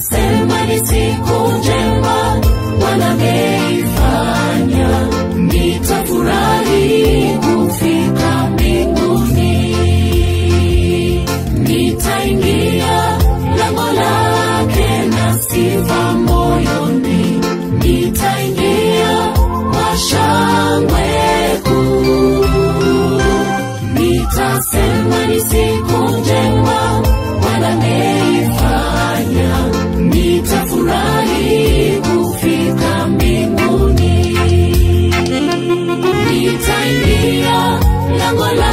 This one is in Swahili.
sema ni siku njema, wanameifanya, nitafurahi kufika mbinguni, nitaingia lango lake na sifa moyoni, nitaingia kwa kuu, nitasema ni siku njema. tango